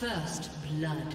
First blood.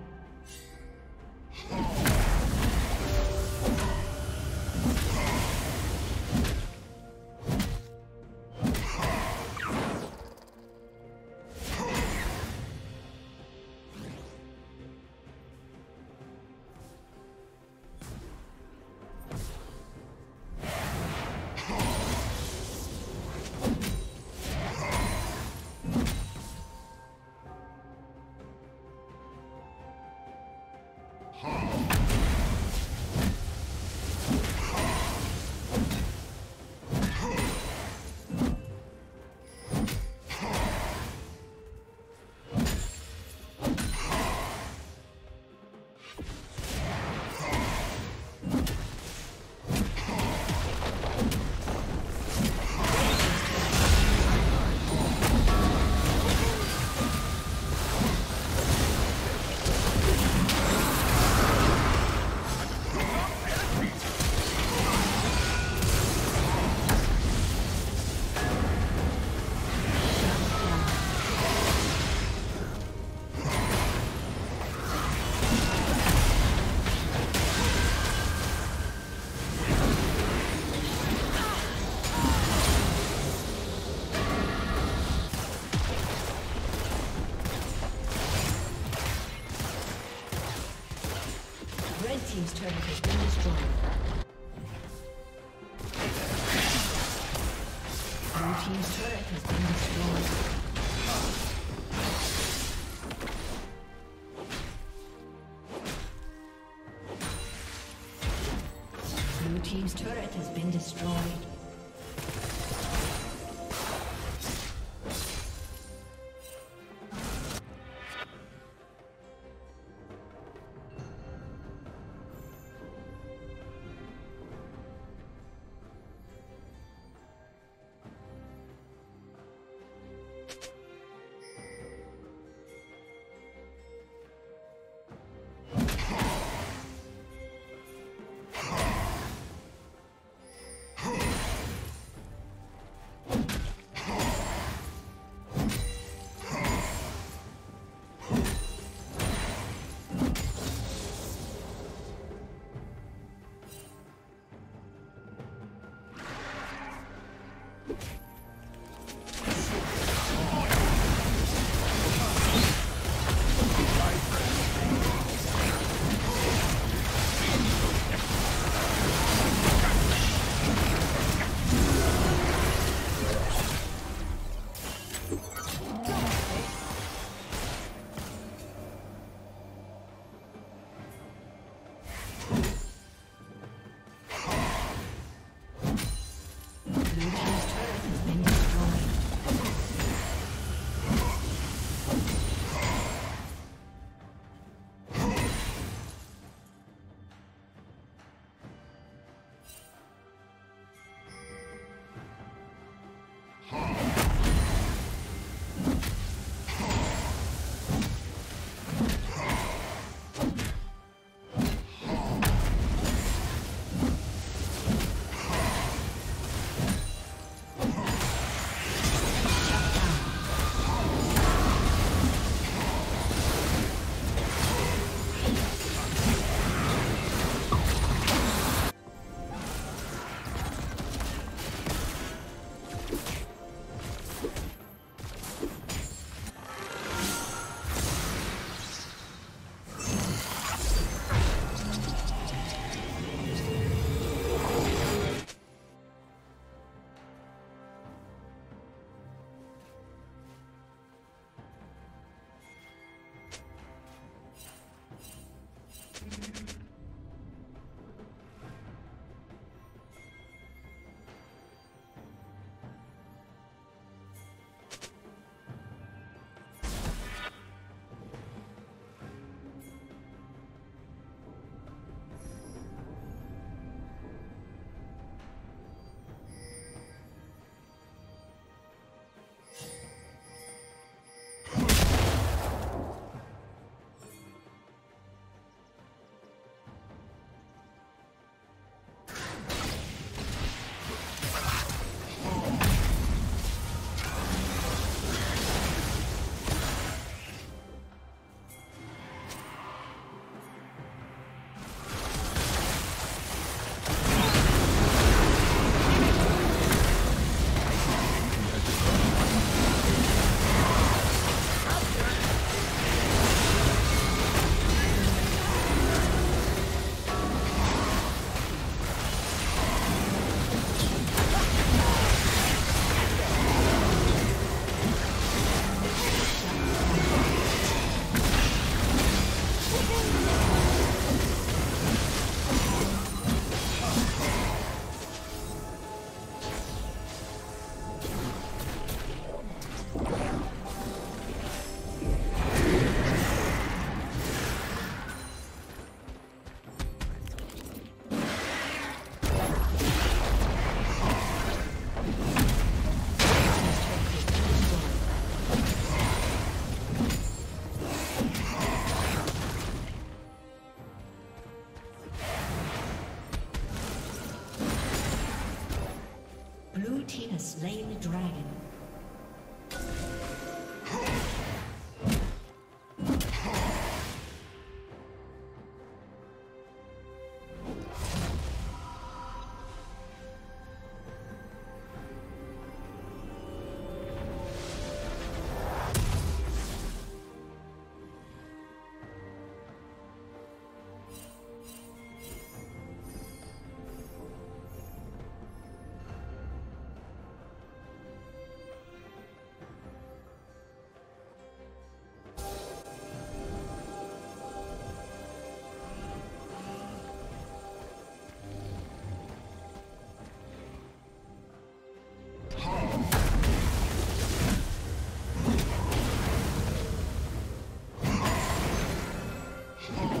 Oh.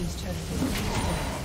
team's turn. has been.